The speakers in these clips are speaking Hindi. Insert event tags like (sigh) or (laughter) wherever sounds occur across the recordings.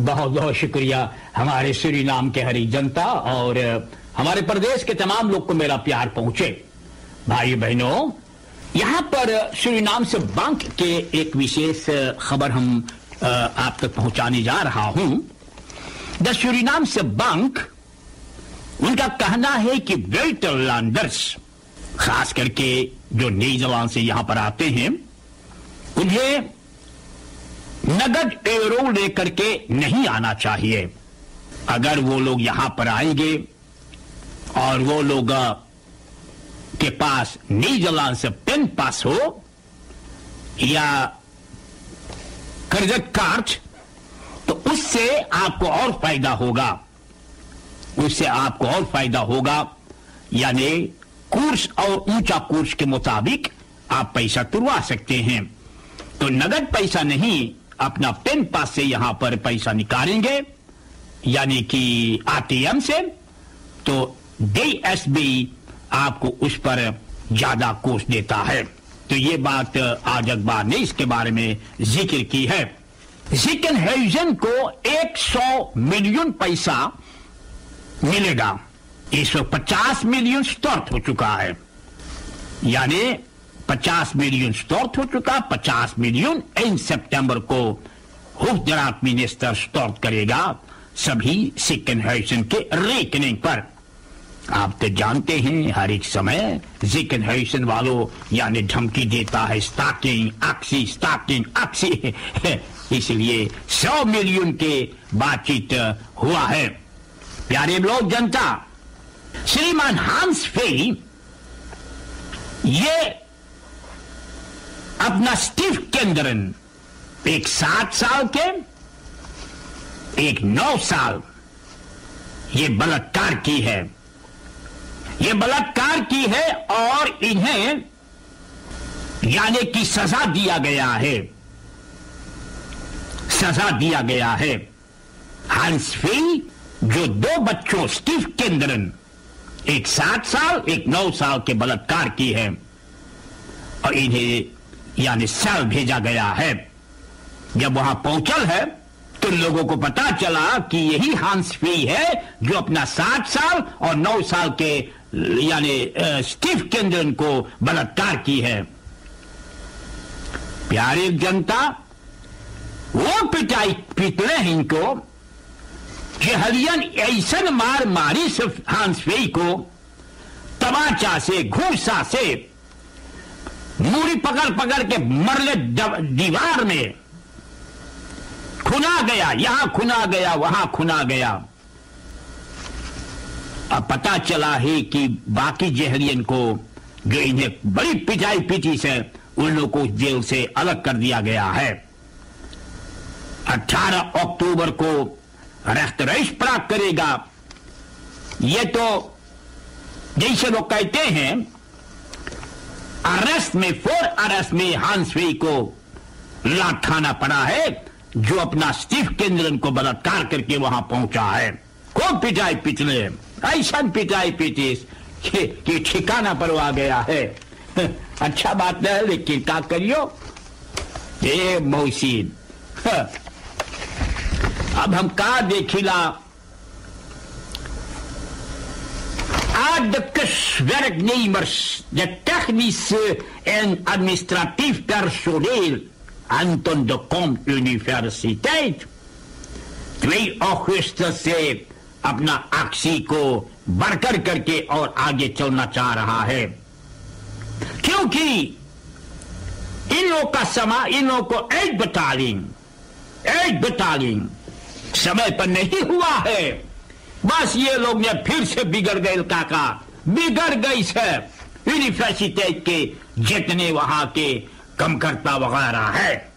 बहुत बहुत शुक्रिया हमारे श्री नाम के हरी जनता और हमारे प्रदेश के तमाम लोग को मेरा प्यार पहुँचे। भाई बहनों, यहाँ पर श्री नाम से बैंक के एक विशेष खबर हम आप तक पहुँचाने जा रहा हूँ। द सूरीनाम से बैंक, उनका कहना है कि वेल्टरलैंडर्स खास करके जो नीदरलैंड से यहाँ पर आते हैं, उन्हें नगद पेरोल लेकर के नहीं आना चाहिए। अगर वो लोग यहाँ पर आएँगे और वो लोग के पास नीदरलैंड से पेन पास हो या क्रेडिट कार्ड तो उससे आपको और फ़ायदा होगा। उससे आपको और फ़ायदा होगा। यानी कोर्स और ऊँचा कोर्स के मुताबिक आप पैसा तुरवा सकते हैं। तो नगद पैसा नहीं अपना पेन पास से यहाँ पर पैसा निकालेंगे, यानी कि आरटीएम से तो डीएसबी आपको उस पर ज़्यादा कोष देता है। तो ये बात आज अखबार ने इसके बारे में ज़िक्र की है। जिकन को 100 मिलियन पैसा मिलेगा। 150 मिलियन स्टॉर्ट हो चुका है। यानी 50 मिलियन स्टॉर्ट हो चुका 50 मिलियन इन सितंबर को गुजरात मिनिस्टर स्टॉर्ट करेगा सभी सिकन हेजन के रेकनिंग पर। आप तो जानते हैं, हर एक समय जिकन हेरिसन वालों, यानी धमकी देता है स्टाकिंग अक्सी स्टाकिंग अक्सी इसलिए सौ मिलियन के बातचीत हुआ है। प्यारे लोग, जनता, श्रीमान हांस फे ये अपना स्टीफ केंद्रन एक सात साल के, एक नौ साल। ये बलात्कार की है। ये बलात्कार की है और इन्हें यानी कि सजा दिया गया है। सजा दिया गया है। हंसफी जो दो बच्चों स्टीव केंद्रन एक सात साल, एक नौ साल के बलात्कार की है। और इन्हें यानी सेल भेजा गया है। जब वहाँ पहुंचल है तो लोगों को पता चला कि यही हांसफी है जो अपना सात साल और नौ साल के, यानी स्टीफ केंद्रन को बलात्कार की है। प्यारी जनता, वो पिटाई पिटले इनको हलियन ऐसन मार मारी हांसफी को, तमाचा से, घूसा से मूरी पकड़ पकड़ के मरले दीवार में खुना गया, यहाँ खुना गया, वहाँ खुना गया। अब पता चला है कि बाकी जहरियन को जो इन्हें बड़ी पिटाई पीटी से, उन लोगों को जेल से अलग कर दिया गया है। 18 अक्टूबर को रेस्ट रईस प्राप्त करेगा। ये तो जैसे लोग कहते हैं में फोर अरेस्ट में हांसवी को लाठ खाना पड़ा है, जो अपना स्टीव केंद्रन को बलात्कार करके वहाँ पहुँचा है। खूब पिटाई पिछले ऐसा पिटाई पीटी कि ठिकाना पर आ गया है। (laughs) अच्छा बात है, लेकिन क्या करियो? ये मौसीन अब हम का देखिला? Arbeidswerknemers, de technische en administratief personeel Anton de Kom Universiteit 2 augustus से अपना एक्सी को बढ़कर करके और आगे चलना चाह रहा है क्योंकि इन लोग का समय इन लोग को एक बटालियन एक बटालियन समय पर नहीं हुआ है बस ये लोग ने फिर से बिगड़ गए काका। बिगड़ गई से यूनिवर्सिटी के जितने वहाँ के कमकर्ता वगैरह है।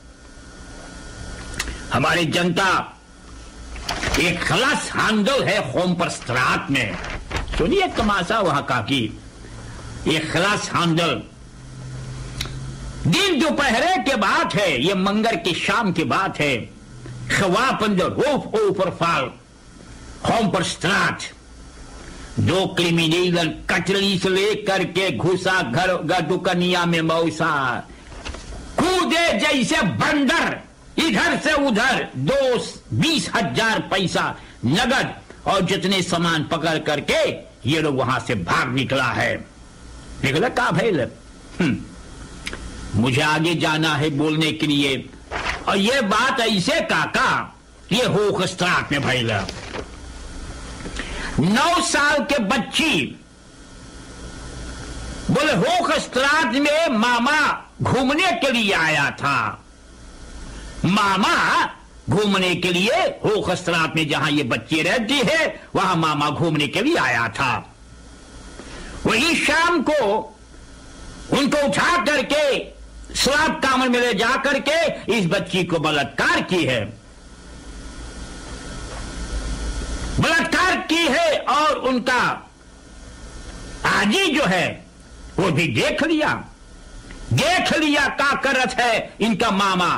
हमारी जनता एक खलास हांडल है होम पर स्त्रात में। सुनिए तमाशा वहाँ का की एक खलास हांडल दिन दोपहरे के बात है, ये मंगर की शाम की बात है। gewapende hoofdoverval gewoon per straat. दो क्रिमिनल कचरी से लेकर के घुसा घर दुकनिया में मौसा। कूदे जैसे बंदर, इधर से उधर दो बीस हज़ार पैसा, नगद, और जितने सामान पकड़ करके ये लोग वहाँ से भाग निकला है। निकला का भैल? हम्म। मुझे आगे जाना है बोलने के लिए। और ये बात ऐसे काका, ये हो खस्त्रात में भैल। नौ साल के बच्ची। बोले हो खस्त्रात में मामा घूमने के लिए आया था। मामा घूमने के लिए हो खस्तरात में जहाँ ये बच्ची रहती है, वहाँ मामा घूमने के लिए आया था। वही शाम को उनको उठा करके श्राप कामन में ले जा करके, इस बच्ची को बलात्कार की है। बलात्कार की है और उनका आजी जो है, वो भी देख लिया। देख लिया का करत है इनका मामा।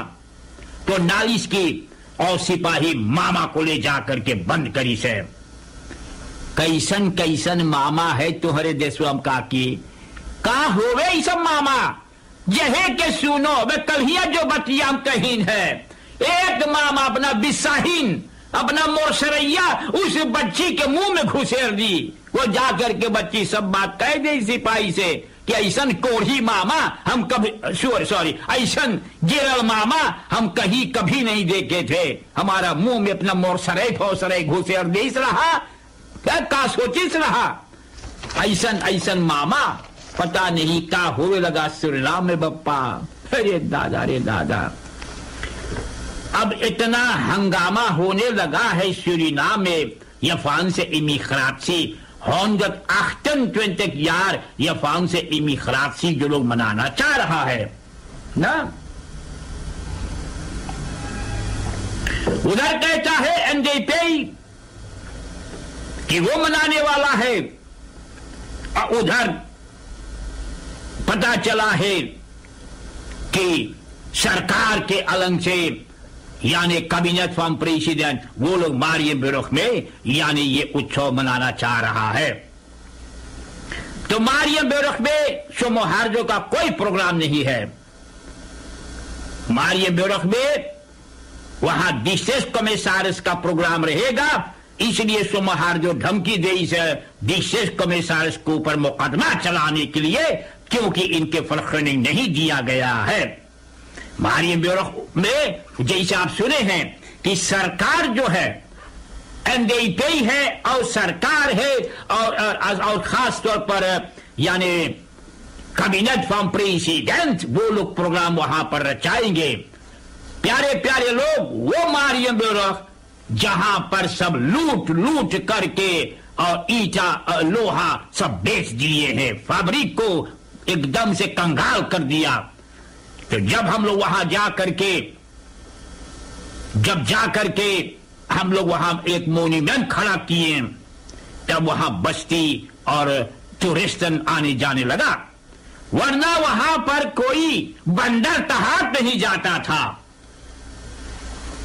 तो नालिश की और सिपाही मामा को ले जाकर के बंद करी से। कैसन कैसन मामा है तुम्हारे देशवम का की? का होवे सब मामा? यहे के सुनो, वे कहिया जो बतिया कहीन है, एक मामा अपना बिस्साहीन अपना मोरसरैया उस बच्ची के मुँह में घुसेर दी। वो जाकर के बच्ची सब बात कह दी सिपाही से कि ऐसन कोढ़ी मामा हम कभी सॉरी ऐसन गिरल मामा हम कहीं कभी नहीं देखे थे। हमारा मुँह में अपना मोरसरे फौसरे घुसेर देस रहा। क्या का सोचिस रहा? ऐसन ऐसन मामा पता नहीं का होवे लगा सुरनाम में बप्पा। अरे दादा रे दादा। अब इतना हंगामा होने लगा है सूरीनाम में यफान से इमिखराची 128 यार, यफान से इमिखराची जो लोग मनाना चाह रहा है। ना? उधर कहता है एनडीपी कि वो मनाने वाला है। और उधर पता चला है कि सरकार के अलंग से यानी कैबिनेट फॉर्म प्रेसिडेंट वो लोग मारिय बिरुख में यानी ये उत्सव मनाना चाह रहा है तो मारियम बेरुख में शोमोहार्जो का कोई प्रोग्राम नहीं है मारियम बेरुख में वहाँ डिस्टेस कमिश्नर्स का प्रोग्राम रहेगा इसलिए सोमहार जो धमकी दे इस डिस्टेस कमिश्नर्स के ऊपर मुकदमा चलाने के लिए क्योंकि इनके फलखनिंग नहीं दिया गया है मारियम ब्यूरो। में जैसे आप सुने हैं कि सरकार जो है एनडीपी है और सरकार है और, और, और खास तौर पर यानी कैबिनेट फॉर्म प्रेसिडेंट वो लोग प्रोग्राम वहाँ पर रचाएँगे। प्यारे प्यारे लोग वो मारियम ब्यूरो जहाँ पर सब लूट लूट करके और ईटा और लोहा सब बेच दिए हैं। फैब्रिक को एकदम से कंगाल कर दिया। तो जब हम लोग वहाँ जा करके, जब जा करके हम लोग वहाँ एक मोन्यूमेंट खड़ा किए, तब वहाँ बस्ती और टूरिस्टन आने जाने लगा। वरना वहाँ पर कोई बंदर तहात नहीं जाता था।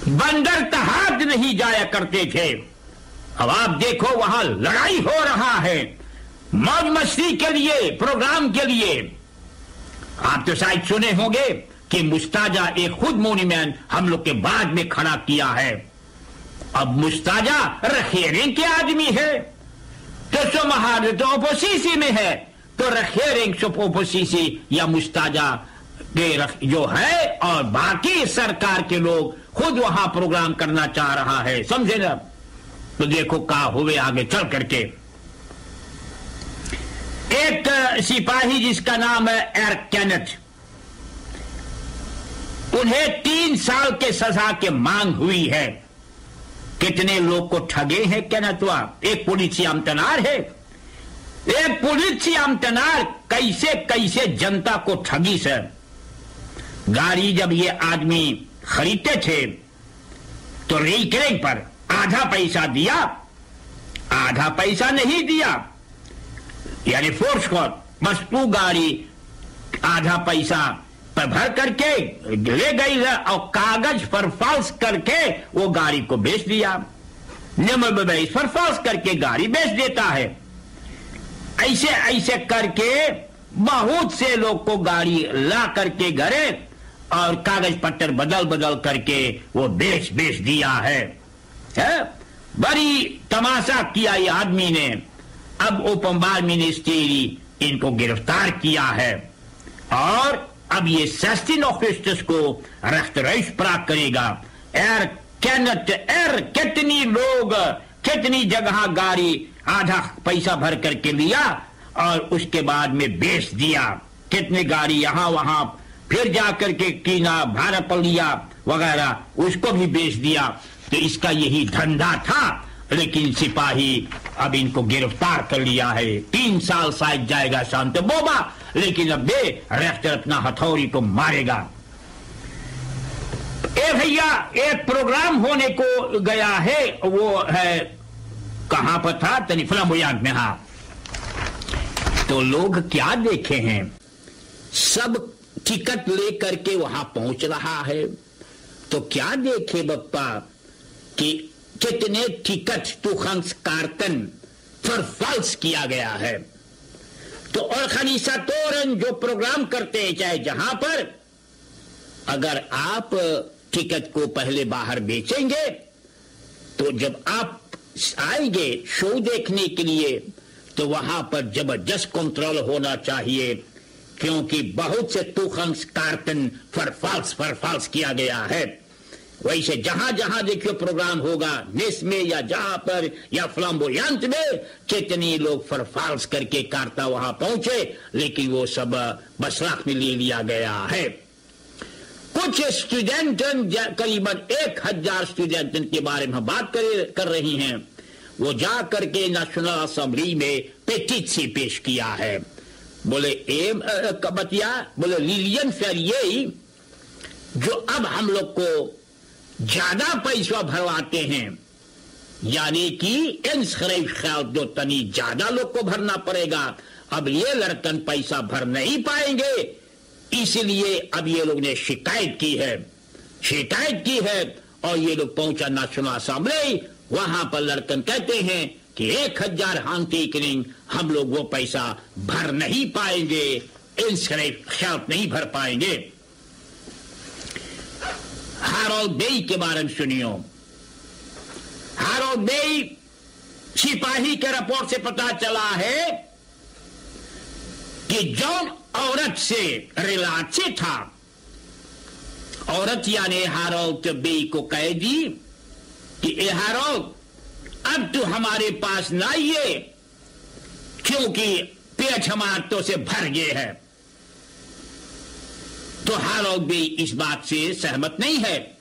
बंदर तहात नहीं जाया करते थे। अब आप देखो, वहाँ लड़ाई हो रहा है। मौज मस्ती के लिए, प्रोग्राम के लिए। आप तो शायद सुने होंगे कि मुस्ताजा एक खुद मोन्यूमेंट हम लोग के बाद में खड़ा किया है। अब मुस्ताजा रखेरे के आदमी है। तो सो सोमहार तो ओपोसीसी में है। तो रखेरेंग ओपोसीसी या मुस्ताजा के रख, जो है और बाकी सरकार के लोग खुद वहाँ प्रोग्राम करना चाह रहा है। समझे ना? तो देखो का हुए आगे चल करके। एक सिपाही जिसका नाम है एर कैनेट उन्हें तीन साल के सजा के मांग हुई है। कितने लोग को ठगे हैं कैनतवा एक पुलिस अमतनार है। एक पुलिस अमतनार कैसे कैसे जनता को ठगी, सर? गाड़ी जब ये आदमी खरीदते थे तो रिकरिंग पर आधा पैसा दिया, आधा पैसा नहीं दिया। यानी फोर्स को बस तू गाड़ी आधा पैसा पर भर करके ले गई और कागज़ पर फॉल्स करके वो गाड़ी को बेच दिया। बेस पर फॉल्स करके गाड़ी बेच देता है। ऐसे ऐसे करके बहुत से लोग को गाड़ी ला करके घरे और कागज़ पत्तर बदल बदल करके वो बेच बेच दिया है, है? बड़ी तमाशा किया ये आदमी ने। अब ओपमबार मिनिस्ट्री इनको गिरफ़्तार किया है। और अब ये सेस्टिन ऑफिस्टस को रख्तरश प्राप्त करेगा। एर कैनट एर कितनी लोग, कितनी जगह गाड़ी आधा पैसा भर करके लिया और उसके बाद में बेच दिया। कितने गाड़ी यहाँ वहाँ फिर जाकर के कीना पर लिया, वगैरह, उसको भी बेच दिया। तो इसका यही धंधा था। लेकिन सिपाही अब इनको गिरफ़्तार कर लिया है। तीन साल शायद जाएगा शांत बोबा, लेकिन अब बे रेफ्टर अपना हथौड़ी को मारेगा। ए भैया एक प्रोग्राम होने को गया है, वो है, कहाँ पर था? तनी फ्लम्बोयांग में, हा। तो लोग क्या देखे हैं? सब टिकट लेकर के वहाँ पहुँच रहा है। तो क्या देखे बप्पा, कि कितने टिकट तुखंस कार्टन पर फॉल्स किया गया है। तो और खनीसा तोरन जो प्रोग्राम करते हैं, चाहे जहाँ पर, अगर आप टिकट को पहले बाहर बेचेंगे तो जब आप आएँगे शो देखने के लिए तो वहाँ पर ज़बरदस्त कंट्रोल होना चाहिए, क्योंकि बहुत से तुखंस कार्टन फरफाल्स फरफाल्स किया गया है। वैसे जहाँ जहाँ देखियो प्रोग्राम होगा निस में या जहाँ पर या फ्लम्बोयंत में चेतनी लोग फरफाल्स करके कारता वहाँ पहुँचे लेकिन वो सब बसराख में ले लिया गया है। कुछ स्टूडेंट करीबन एक हज़ार स्टूडेंट के बारे में बात कर, कर रही हैं। वो जा करके नेशनल असेंबली में पेटिट पेश किया है। बोले एम कबतिया बोले लिलियन फेरिए जो अब हम लोग को ज़्यादा पैसा भरवाते हैं। यानी कि ख्याल जो तनी ज़्यादा लोग को भरना पड़ेगा। अब ये लड़कन पैसा भर नहीं पाएँगे। इसलिए अब ये लोग ने शिकायत की है। शिकायत की है और ये लोग पहुँचा नेशनल असेंबली। वहाँ पर लड़कन कहते हैं कि एक हज़ार हांती किनिंग हम लोग वो पैसा भर नहीं पाएँगे। ख्याल नहीं भर पाएँगे। हारोल बेई के बारे में सुनियो। हारोल बेई सिपाही के रिपोर्ट से पता चला है कि जौन औरत से रिलाचे था। औरत यानी हारोल बे को कह दी कि, ए हारोल अब तू हमारे पास ना आइए, क्योंकि पेट हमार तो से भर गए है। तो हारोल भी इस बात से सहमत नहीं है।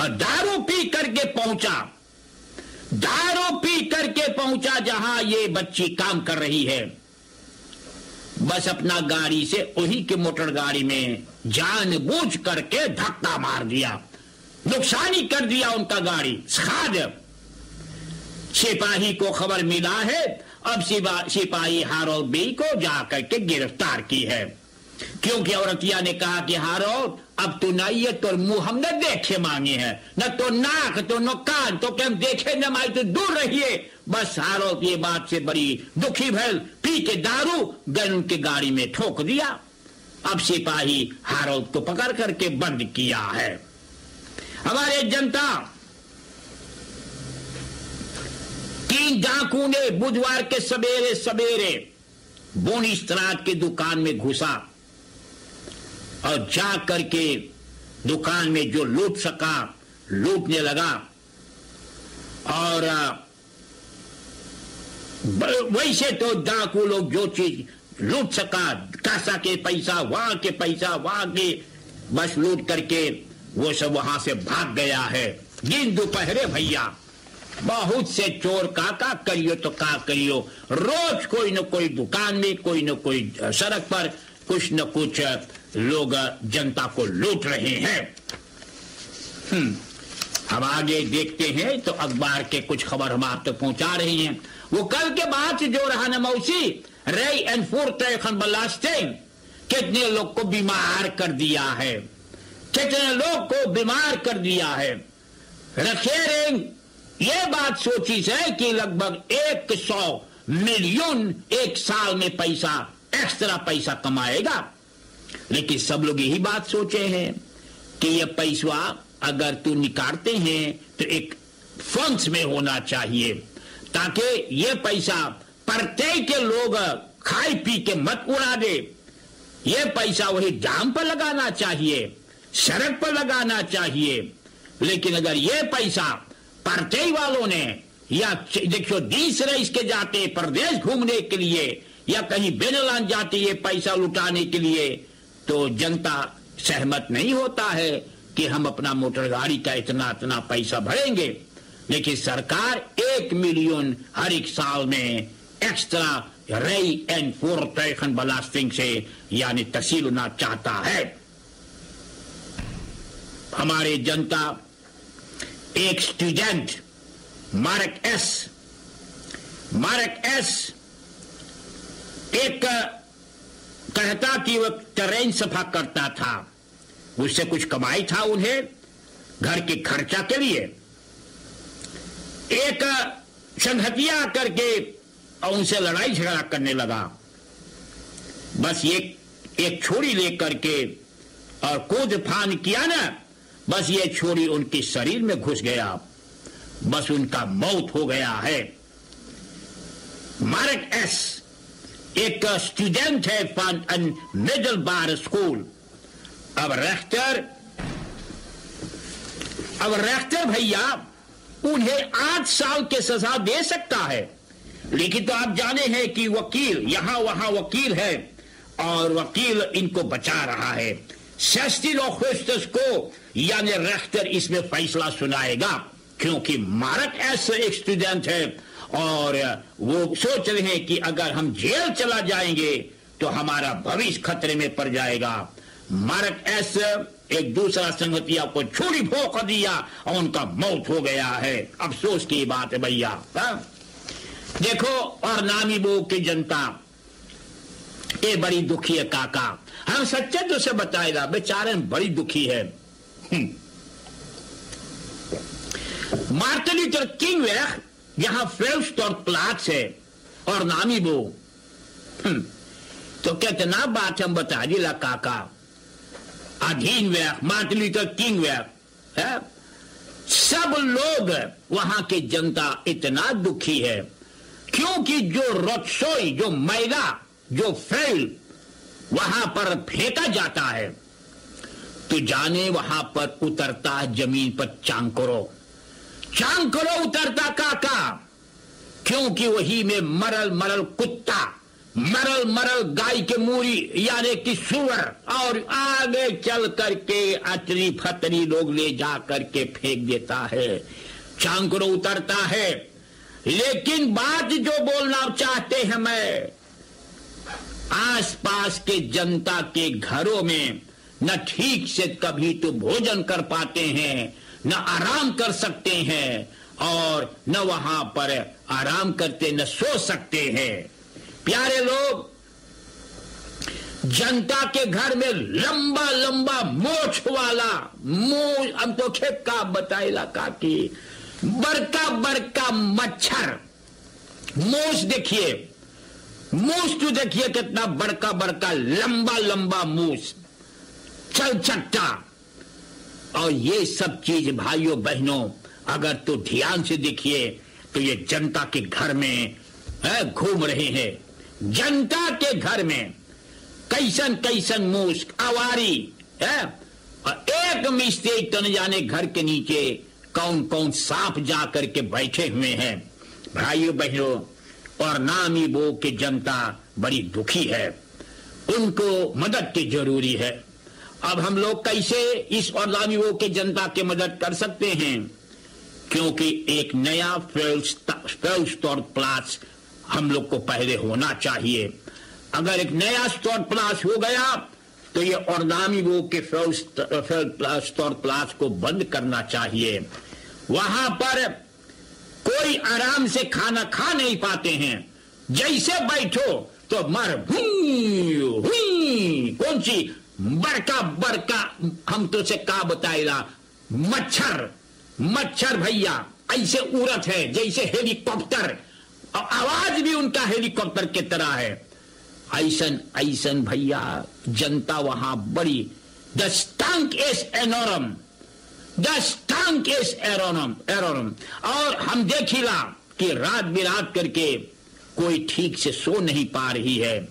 और दारू पी करके पहुँचा। दारू पी करके पहुँचा जहाँ ये बच्ची काम कर रही है। बस अपना गाड़ी से वही के मोटर गाड़ी में जान बूझ करके धक्का मार दिया। नुकसानी कर दिया उनका गाड़ी। खाद सिपाही को खबर मिला है, अब सिपाही हारोल बी को जाकर के गिरफ़्तार की है। क्योंकि औरतिया ने कहा कि हारो, अब तू नहीं है तो मुँह हमने देखे मांगे हैं। न तो नाक तो न कान तो क्या देखे न माई तो दूर रहिए। बस हारो, ये बात से बड़ी दुखी भैल, पी के दारू, गन उनके गाड़ी में ठोक दिया। अब सिपाही हारो को पकड़ करके बंद किया है। हमारे जनता, तीन डाकू ने बुधवार के सवेरे सवेरे बोनी की दुकान में घुसा। और जा करके दुकान में जो लूट सका, लूटने लगा। और वैसे तो डाकू लोग जो चीज़ लूट सका, कासा के पैसा, वहाँ के पैसा, वहाँ के बस लूट करके वो सब वहाँ से भाग गया है। दिन दोपहरे भैया, बहुत से चोर का का करियो तो का करियो। रोज कोई न कोई दुकान में, कोई न कोई सड़क पर, कुछ न कुछ लोग जनता को लूट रहे हैं। हम्म। हम आगे देखते हैं तो अखबार के कुछ खबर हम आप तक तो पहुँचा रहे हैं। वो कल के बाद जो रहा न मौसी, रई एंड फोर्थ बलास्टिंग कितने लोग को बीमार कर दिया है। कितने लोग को बीमार कर दिया है। रखेरिंग ये बात सोची से कि लगभग एक सौ मिलियन एक साल में पैसा, एक्स्ट्रा पैसा कमाएगा। लेकिन सब लोग यही बात सोचे हैं कि यह पैसा अगर तू निकालते हैं तो एक फंड्स में होना चाहिए, ताकि ये पैसा प्रत्येक के लोग खाए पी के मत उड़ा दे ये पैसा वही जाम पर लगाना चाहिए, सड़क पर लगाना चाहिए। लेकिन अगर ये पैसा प्रत्येक वालों ने, या देखो रईस के जाते प्रदेश घूमने के लिए, या कहीं बेनलान जाते ये पैसा लुटाने के लिए तो जनता सहमत नहीं होता है कि हम अपना मोटर गाड़ी का इतना इतना पैसा भरेंगे। लेकिन सरकार एक मिलियन हर एक साल में एक्स्ट्रा रई एंड फोर ट्रैखन बलास्टिंग से, यानी तहसील चाहता है। हमारे जनता, एक student Mark S Mark S, एक कहता कि वह ट्रेन सफ़ा करता था। उससे कुछ कमाई था उन्हें, घर के खर्चा के लिए। एक संहतिया करके और उनसे लड़ाई झगड़ा करने लगा। बस ये, एक छोरी लेकर के और कूद फान किया ना, बस ये छोरी उनके शरीर में घुस गया। बस उनका मौत हो गया है। मार्क एस एक स्टूडेंट है फन मिडल बार स्कूल अब रेख्टर अब रेख्टर भैया, उन्हें आठ साल के सजा दे सकता है। लेकिन तो आप जाने हैं कि वकील, यहाँ वहाँ वकील है, और वकील इनको बचा रहा है। ऑफिसर्स को, यानी रेख्टर इसमें फैसला सुनाएगा, क्योंकि मारक ऐसा एक स्टूडेंट है और वो सोच रहे हैं कि अगर हम जेल चला जाएँगे तो हमारा भविष्य खतरे में पड़ जाएगा। मारक एस, एक दूसरा संगतिया को छोड़ी भोंक दिया और उनका मौत हो गया है। अफसोस की बात है भैया। हाँ? देखो, और नामी बो की जनता, ये बड़ी दुखी है काका। हम सच्चे तो से बताएगा बेचारे बड़ी दुखी है। हम्म। मार्टिन लूथर किंग वेख यहाँ फेल्स्ट और प्लाट्स है और नामी बो। हम्म। तो कितना बात हम बता दिला काका? अधीन व्यक मार्टिन लूथर किंग व्यक है? सब लोग वहाँ की जनता इतना दुखी है, क्योंकि जो रसोई जो मैदा, जो फैल वहाँ पर फेंका जाता है तो जाने वहाँ पर उतरता ज़मीन पर चांकरो। चांकरो उतरता काका। क्योंकि वही में मरल मरल कुत्ता, मरल मरल गाय के मूरी, यानी कि सुअर, और आगे चल करके अतरी फतरी लोग ले जा करके फेंक देता है। चांकरो उतरता है। लेकिन बात जो बोलना चाहते हैं मैं, आसपास के जनता के घरों में न ठीक से कभी तो भोजन कर पाते हैं। न आराम कर सकते हैं और न वहाँ पर आराम करते, न सो सकते हैं। प्यारे लोग, जनता के घर में लंबा लंबा मोछ वाला मोछ हम तो खेत का बताएला काकी बड़का बड़का मच्छर। मूस देखिए, मूस तो देखिए कितना बड़का बड़का, लंबा लंबा मूस चल चट्टा और ये सब चीज़ भाइयों, बहनों, अगर तो ध्यान से देखिए तो ये जनता के घर में घूम रहे हैं। जनता के घर में कैसन कैसन मुस्क आवारी, है? और एक मिस्टेक तो जाने घर के नीचे कौन कौन सांप जा करके बैठे हुए हैं। भाइयों, बहनों, और नामी बो की जनता बड़ी दुखी है। उनको मदद की ज़रूरी है। अब हम लोग कैसे इस और बो की जनता की मदद कर सकते हैं? क्योंकि एक नया फेल स्टोर प्लास हम लोग को पहले होना चाहिए। अगर एक नया स्टोर प्लास हो गया तो ये नामी वो के स्टोर प्लास को बंद करना चाहिए। वहाँ पर कोई आराम से खाना खा नहीं पाते हैं। जैसे बैठो तो मर हुई, कौन सी बड़का बड़का हम तो से का बताएगा? मच्छर मच्छर भैया, ऐसे उड़त है, जैसे हेलीकॉप्टर। और आवाज़ भी उनका हेलीकॉप्टर की तरह है। ऐसन ऐसन भैया, जनता वहाँ बड़ी। द स्टंक इज़ एनोरम। द स्टंक इज़ एरोनम एरोनम। और हम देखिला कि रात बिरात करके कोई ठीक से सो नहीं पा रही है।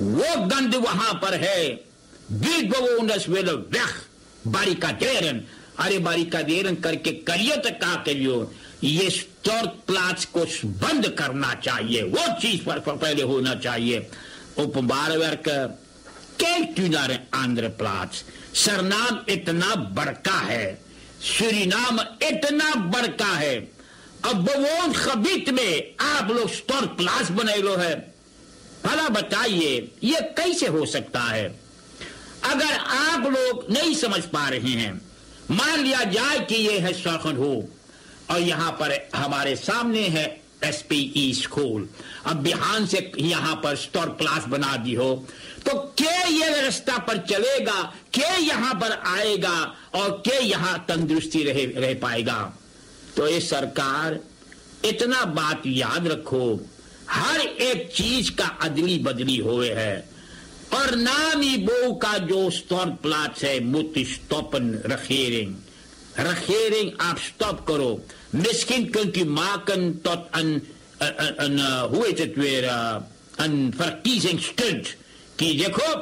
वो गंध वहाँ पर है। die bewoners willen weg barricaderen. Alle barricaderen karke करिए तो क्या करियो ये स्टोर प्लाट्स को बंद करना चाहिए वो चीज़ पर पहले होना चाहिए उपबार work Kijkt u naar een andere plaats. Sarnaam etna barka hai. Suriname etna barka hai. अब bewoond gebied में आप लोग स्टोर प्लास बनाए लो है भला बताइए ये कैसे हो सकता है अगर आप लोग नहीं समझ पा रहे हैं मान लिया जाए कि ये है सौखन हो और यहाँ पर हमारे सामने है एसपीई स्कूल अब बिहान से यहाँ पर स्टोर क्लास बना दी हो तो के ये रास्ता पर चलेगा के यहाँ पर आएगा और के यहाँ तंदुरुस्ती रह, रह पाएगा? तो ये सरकार इतना बात याद रखो हर एक चीज़ का अदली बदली हुए है। और नामी बो का जो स्टॉप प्लाट है मुत स्टॉपन रखेरिंग रखेरिंग आप स्टॉप करो। मिस्किन क्योंकि माकन weer, uh, een verkiezingsstunt. कि देखो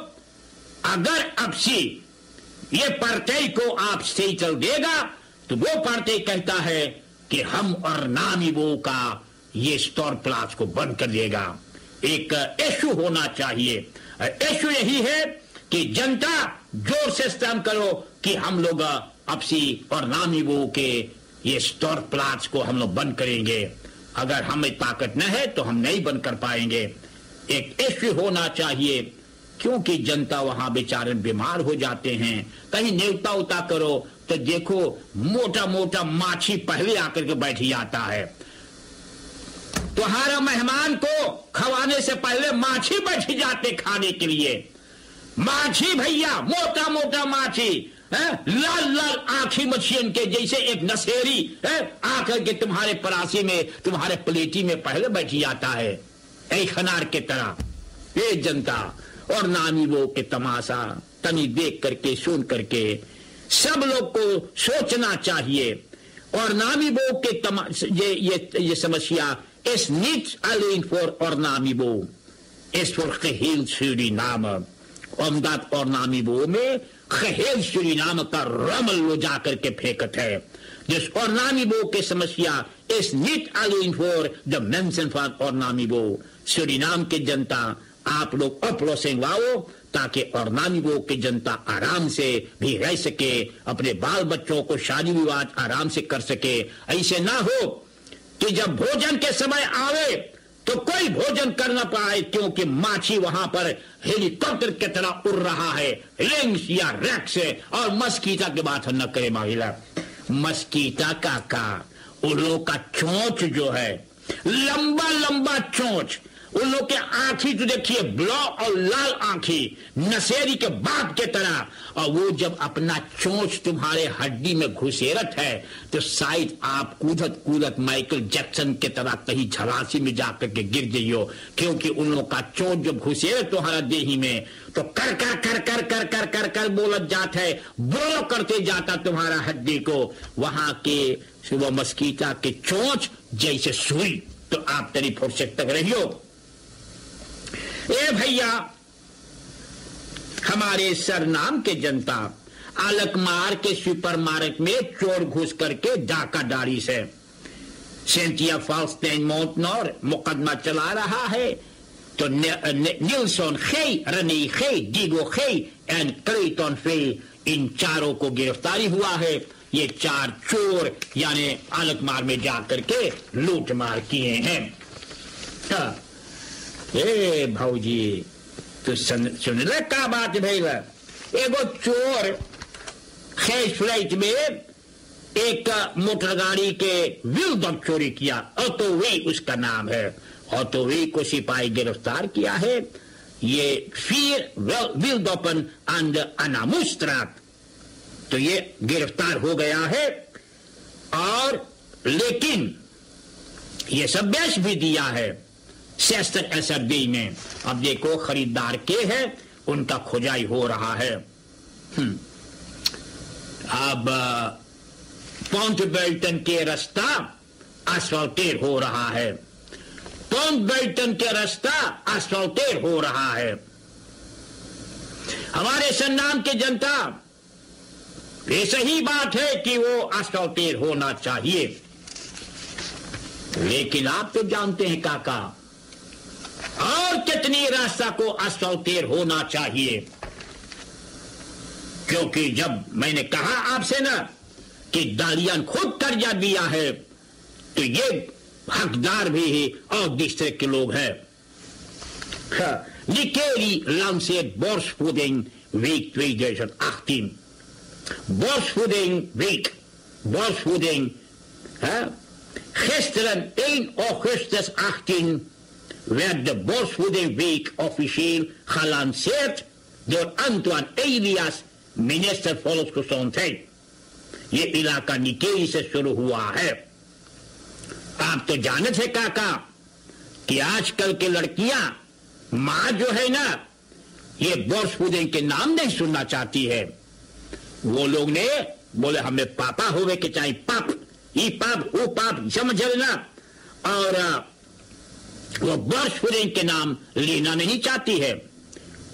अगर अब से ये पार्टी को आप चल देगा तो वो पार्टी कहता है कि हम और नामी वो का ये स्टोर प्लास को बंद कर देगा। एक इशू होना चाहिए। इशू यही है कि जनता ज़ोर से स्तम करो कि हम लोग अपसी और नामी वो के ये स्टोर प्लाट्स को हम लोग बंद करेंगे। अगर हमें ताकत न है तो हम नहीं बंद कर पाएँगे। एक इश्यू होना चाहिए, क्योंकि जनता वहाँ बेचारे बीमार हो जाते हैं। कहीं नेवता उता करो तो देखो मोटा मोटा माछी पहले आकर के बैठ ही जाता है। तुम्हारा मेहमान को खवाने से पहले माछी बैठ जाते खाने के लिए। माछी भैया, मोटा मोटा माछी लाल लाल आंखी मछियन के जैसे एक नशेरी आकर के तुम्हारे परासी में, तुम्हारे प्लेटी में पहले बैठ जाता है। एक के तरह, ये जनता और नामी वो के तमाशा, तनी देख करके, सुन करके, सब लोग को सोचना चाहिए। और नामी बो के तमा ये ये ये समस्या is niet alleen voor Ornamibo, is voor geheel Suriname. Omdat Ornamibo me geheel Suriname kan रमल वो जाकर के फेंकत Dus Ornamibo की समस्या is niet alleen voor de mensen van Ornamibo. Suriname ke janta, aap लोग oplossing वाओ ताकि Ornamibo ke janta aram se bhi reis सके apne baal bachon ko shadi विवाह aram se kar सके Aise na hoop. कि जब भोजन के समय आवे तो कोई भोजन कर ना पाए, क्योंकि माछी वहाँ पर हेलीकॉप्टर की तरह उड़ रहा है। रिंग्स या रैक्स है, और मस्कीटा की बात न करे महिला। मस्कीटा का का उलो का चोंच जो है लंबा लंबा चोंच उन लोग के आंखी तो देखिए ब्लॉ और लाल आंखी नशेरी के बाप के तरह। और वो जब अपना चोंच तुम्हारे हड्डी में घुसेरत है तो शायद आप कूदत कूदत माइकल जैक्सन के तरह कहीं झलासी में जाकर के गिर जाइयो। क्योंकि उन लोग का चोंच जब घुसेरत तुम्हारा देही में तो कर कर कर कर कर कर कर कर बोलत जात है बोलो करते जाता तुम्हारा हड्डी को। वहाँ के सुबह मस्कीटा के चोंच जैसे सुई तो आप तेरी फुर्सत तक रहियो। ए भैया, हमारे सरनाम के जनता आलकमार के सुपर मार्केट में चोर घुस करके डाका डाली से। सेंटिया फाल्स्टेन मोटनोर मुकदमा चला रहा है। तो निल्सन खे रनी खे डीगो खे एंड क्लेटन फे इन चारों को गिरफ्तारी हुआ है। ये चार चोर, यानी आलकमार में जाकर के लूट मार किए हैं। हाँ। भाजी तो सुन ले का बात भैल? एगो चोर खेस फ़्लाइट में एक मोटर गाड़ी के व्हील चोरी किया। ऑटोवे उसका नाम है। ऑटोवे को सिपाही गिरफ़्तार किया है। ये फिर व्हील दोपन अंड अनामुस्त्रात तो ये गिरफ़्तार हो गया है। और लेकिन ये सब भी दिया है। सियासत असरदी में। अब देखो, खरीदार के है, उनका खुजाई हो रहा है। हम्म। अब पॉन्ट बेल्टन के रास्ता असफल्टेर हो रहा है। पॉन्ट बेल्टन के रास्ता असफल्टेर हो रहा है। हमारे सन्नाम की जनता, ये सही बात है कि वो असफल्टेर होना चाहिए। लेकिन आप तो जानते हैं, काका और कितनी रास्ता को असौतेर होना चाहिए? क्योंकि जब मैंने कहा आपसे ना कि दालियान खुद कर्जा दिया है तो ये हकदार भी है और दूसरे के लोग हैं। हाँ, निकेरी लम से बोर्स फूडिंग वीक ट्री जैसन बोर्स फूडिंग वीक, बोर्स फूडिंग, हाँ, है खेस्तरन एन और खेस्तस आखतीन werd de borstvoeding week officieel gelanceerd door Antoine Elias, minister volksgezondheid ये इलाका निकेरी से शुरू हुआ है। आप तो जाने थे, काका, कि आजकल के लड़कियाँ, माँ जो है ना, ये बोर्स पुडिंग के नाम नहीं सुनना चाहती है। वो लोग ने बोले, हमें पापा होवे के चाहे पाप, ई पाप वो पाप समझ ना और वो बोर्स पुडिंग के नाम लेना नहीं चाहती है।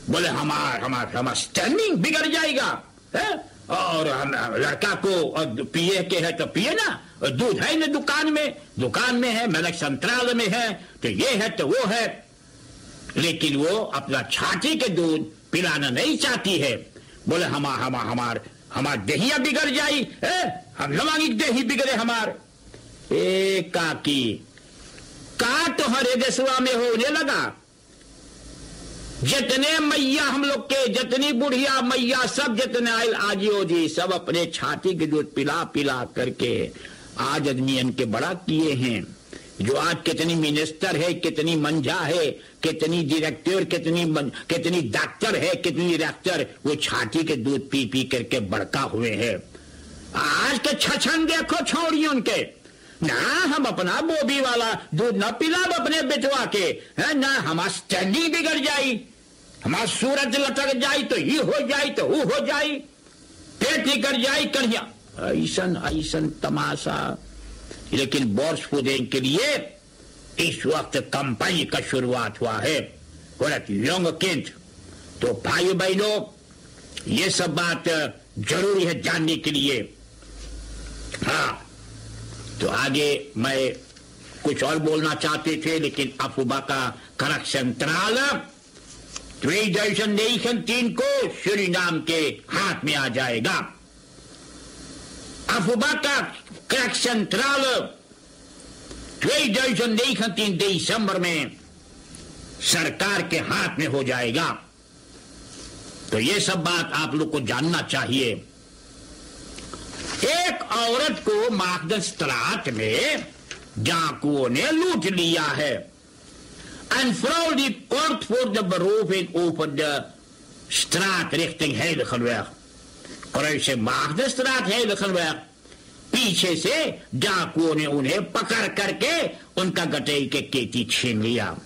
बोले, हमार हमार हमार स्टैंडिंग बिगड़ जाएगा, है? और हम लड़का को पिए के है तो पिए ना। दूध है ना दुकान में दुकान में है मेलक संतराल में है तो ये है तो वो है। लेकिन वो अपना छाती के दूध पिलाना नहीं चाहती है। बोले, हम हम, हमार हमार दहिया बिगड़ जाई, है? हम लवांगी दही बिगड़े हमार। ए, काकी का तो हरे देशवा में होने लगा। जितने मैया हम लोग के, जितनी बुढ़िया मैया, सब जितने आयल आजियो जी, सब अपने छाती के दूध पिला पिला करके आज आदमी के बड़ा किए हैं। जो आज कितनी मिनिस्टर है, कितनी मंझा है, कितनी डायरेक्टर कितनी कितनी डॉक्टर है, कितनी डॉक्टर वो छाती के दूध पी पी करके बड़का हुए हैं। आज के छछन देखो छोड़ियों के ना हम अपना बोबी वाला दूध न पिलाब अपने बेचवा के, है, ना हमारा स्टैंडिंग बिगड़ जाई। हमारा सूरज लटक जाई तो ये हो जाई तो वो हो जाई। पेट निकल जाई कढ़िया ऐसन ऐसन तमाशा। लेकिन बोर्स फूडिंग के लिए इस वक्त कंपनी का शुरुआत हुआ है। यंग किंट। तो भाई बहनों ये सब बात ज़रूरी है जानने के लिए। हाँ तो आगे मैं कुछ और बोलना चाहते थे, लेकिन अफुबा का करेक्शन त्राल तीन को श्री नाम के हाथ में आ जाएगा। अफुबा का करेक्शन त्राल तीन दिसंबर में सरकार के हाथ में हो जाएगा। तो ये सब बात आप लोग को जानना चाहिए। एक औरत को मार्गदर्शरात में डाकुओं ने लूट लिया है। And from the court for द बरूफिंग ओपन द स्ट्रात रिक्टिंग है दखल वह और ऐसे मार्गदर्शरात है दखल पीछे से डाकुओं ने उन्हें पकड़ करके उनका गटई के केती छीन लिया।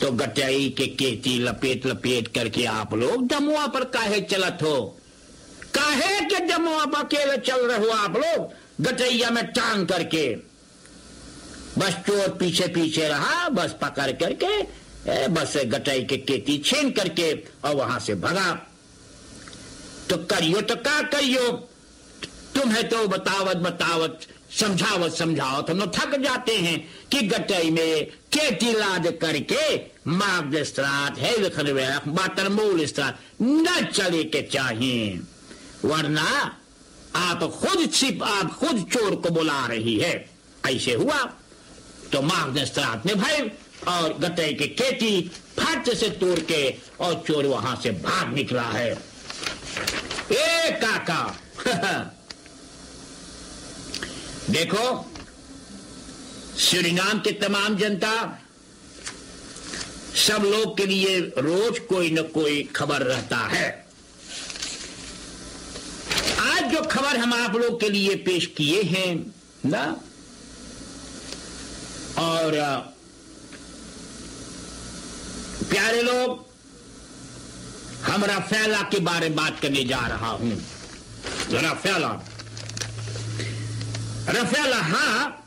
तो गटई के केती लपेट लपेट करके आप लोग दमुआ पर काहे चलत हो? काहे के जमुआ पर अकेले चल रहे हो आप लोग? गटैया में टांग करके। बस चोर पीछे पीछे रहा, बस पकड़ करके बस गटाई के केती छीन करके, और वहाँ से भगा। तो करियो तो क्या करियो? तुम्हें तो बतावत बतावत, समझावत समझावत हम लोग थक जाते हैं कि गटई में केटी लाद करके मार्ग स्त्रात है बातर मूल स्त्रात न चले के चाहिए वरना आप खुद छिप, आप खुद चोर को बुला रही है। ऐसे हुआ तो ने स्त्रात ने भाई और गटे के खेती फट से तोड़ के और चोर वहाँ से भाग निकला है। ए, काका! (laughs) देखो सुरीनाम के तमाम जनता, सब लोग के लिए रोज कोई न कोई खबर रहता है। आज जो खबर हम आप लोग के लिए पेश किए हैं, ना? और प्यारे लोग, हम रफेला के बारे में बात करने जा रहा हूँ। रफेला। रफेला हाँ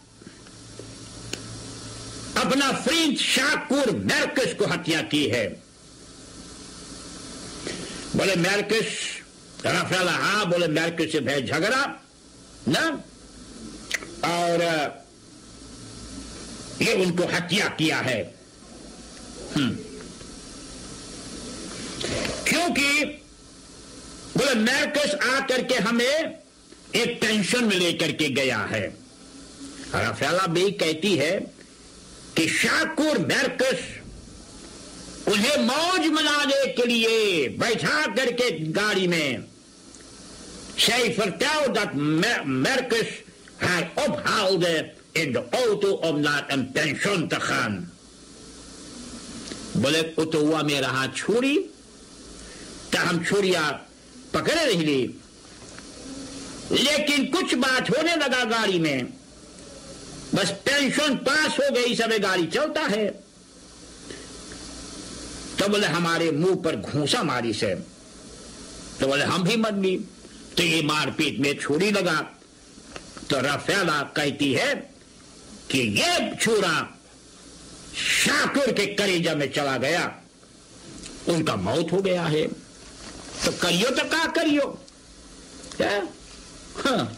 अपना फ्रेंच शाकुर मैरकस को हत्या की है। बोले, मैरकस रफेला हाँ बोले मैरकस से भय झगड़ा, ना? और ये उनको हत्या किया है। हम्म। क्योंकि, बोले मैरकस आकर के हमें एक टेंशन में लेकर के गया है। रफेला भी कहती है कि शाकुर मैरकस उन्हें मौज मनाने के लिए बैठा करके गाड़ी में Zij vertelt dat Merkus haar ophaalde in de auto om naar een. बोले तो हुआ मेरा हाथ छुरी तो हम छुरिया पकड़ रही ली। लेकिन कुछ बात होने लगा गाड़ी में। बस पेंशन पास हो गई, सब गाड़ी चलता है। तो बोले, हमारे मुँह पर घूसा मारी से। तो बोले, हम भी मर भी तो ये मारपीट में छुरी लगा। तो रफेला कहती है कि ये छुरा शाकुर के करीजा में चला गया। उनका मौत हो गया है। तो करियो तो का करियो? हाँ?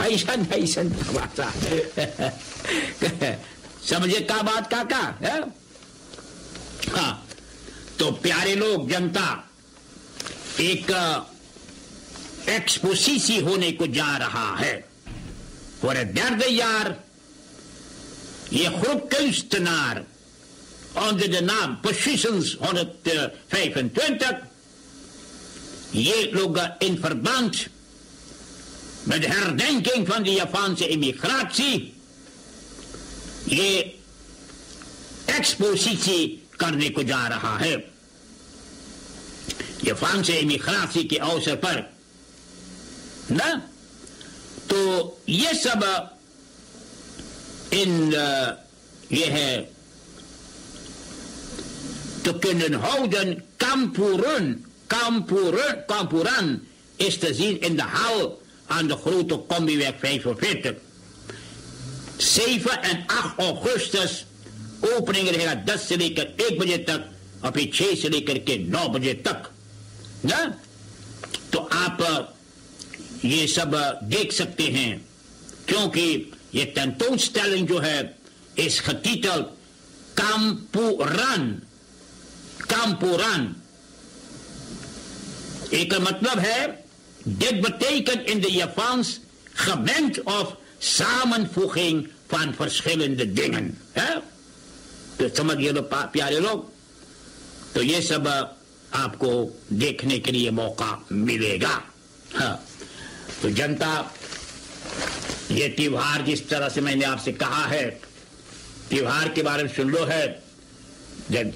ऐसा ऐसा (laughs) समझे का बात काका है? हाँ तो प्यारे लोग जनता एक एक्सपोसीसी होने को जा रहा है और derde jaar je groep kunstenaar onder de naam Positions 125 je लोग in verband met de herdenking van de Japanse immigratie ये एक्सपोजिसी करने को जा रहा है जापान से इमिग्रासी के अवसर पर ना तो ये सब इन ये है तो Kundenhouden Kampuren, Kampuren, Kampuran is te zien in de hal aan de grote combiweg 45. 7 en 8 augustus opening रहेगा दस से लेकर एक बजे तक, और फिर छह से लेकर के नौ बजे तक। ना? तो आप ये सब देख सकते हैं, क्योंकि ये टेंटोन स्टैलिंग जो है, इस टीटल कामपुरान कामपुरान एक मतलब है डेट बटेकन इन द फांस ऑफ़ सामन फूखिंग फान फॉर स्केल इन द डिंगन है? तो समझिए लो प्यारे लोग तो ये सब आपको देखने के लिए मौका मिलेगा। हाँ। तो जनता ये त्योहार जिस तरह से मैंने आपसे कहा है त्योहार के बारे में सुन लो है। जब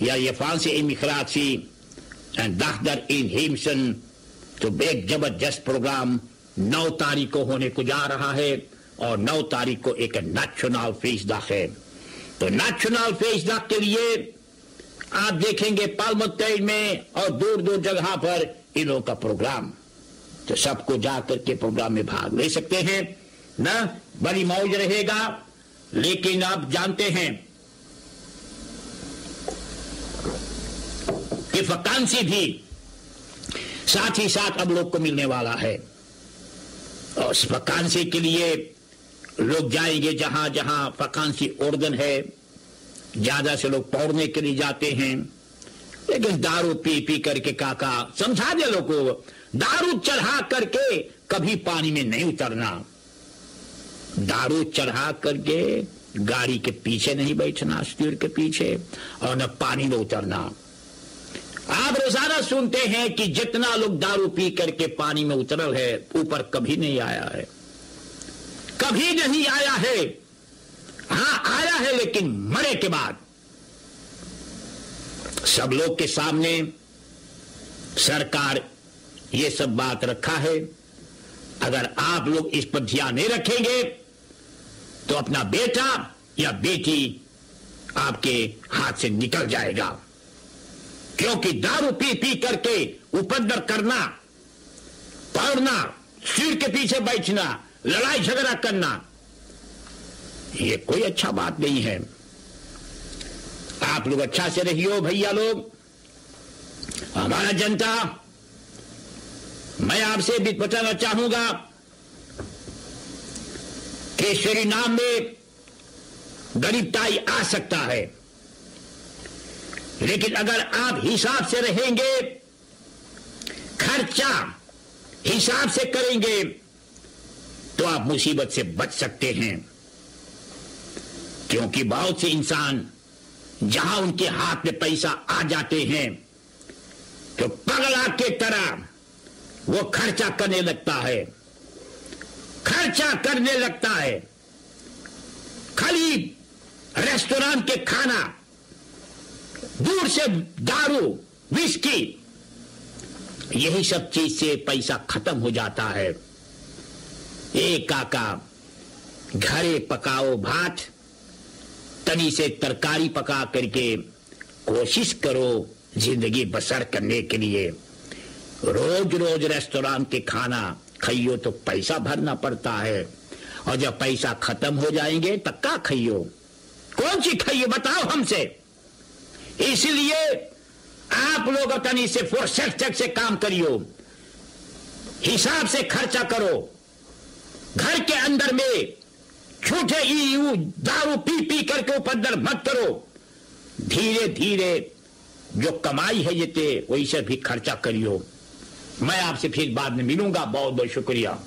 ja, Japanse emigratie en dag daarin Heemsen, तो एक ज़बरदस्त प्रोग्राम नौ तारीख को होने को जा रहा है। और नौ तारीख को एक नेशनल फेसदा है। तो नेशनल फेसदा के लिए आप देखेंगे पालमत में और दूर दूर जगह पर इन लोगों का प्रोग्राम तो सबको जाकर के प्रोग्राम में भाग ले सकते हैं। ना, बड़ी मौज रहेगा, लेकिन आप जानते हैं कि वकांसी भी साथ ही साथ अब लोग को मिलने वाला है। और वकांसी के लिए लोग जाएँगे जहाँ जहाँ वकांसी उर्दन है। ज़्यादा से लोग पौड़ने के लिए जाते हैं। लेकिन दारू पी पी करके काका, समझा दे लोग को दारू चढ़ा करके कभी पानी में नहीं उतरना। दारू चढ़ा करके गाड़ी के पीछे नहीं बैठना स्टीयर के पीछे, और न पानी में उतरना। आप रोज़ाना सुनते हैं कि जितना लोग दारू पी करके पानी में उतरल है, ऊपर कभी नहीं आया है। कभी नहीं आया है। हाँ, आया है, लेकिन मरे के बाद। सब लोग के सामने सरकार ये सब बात रखा है। अगर आप लोग इस पर ध्यान नहीं रखेंगे तो अपना बेटा या बेटी आपके हाथ से निकल जाएगा। क्योंकि दारू पी पी करके उपद्रव करना पढ़ना सिर के पीछे बैठना लड़ाई झगड़ा करना, ये कोई अच्छा बात नहीं है। आप लोग अच्छा से रहियो भैया लोग। हमारा जनता, मैं आपसे भी बताना चाहूँगा कि श्री नाम में गरीबताई आ सकता है। लेकिन अगर आप हिसाब से रहेंगे, खर्चा हिसाब से करेंगे तो आप मुसीबत से बच सकते हैं। क्योंकि बहुत से इंसान जहाँ उनके हाथ में पैसा आ जाते हैं तो पगला के तरह वो खर्चा करने लगता है। खर्चा करने लगता है। खाली रेस्टोरेंट के खाना, दूर से दारू, विस्की, यही सब चीज़ से पैसा खत्म हो जाता है। एक काका, घरे पकाओ भात, तनी से तरकारी पका करके कोशिश करो ज़िंदगी बसर करने के लिए। रोज रोज रेस्टोरेंट के खाना खाइयो तो पैसा भरना पड़ता है। और जब पैसा खत्म हो जाएँगे, तब का खाइयो? कौन सी खाइयो, बताओ हमसे। इसलिए आप लोग तनी से फोर्सेक्ट से काम करियो। हिसाब से खर्चा करो। घर के अंदर में ईयू, दारू पी पी करके उपद्रव मत करो। धीरे धीरे जो कमाई है ये वही से भी खर्चा करियो। मैं आपसे फिर बाद में मिलूँगा। बहुत बहुत शुक्रिया।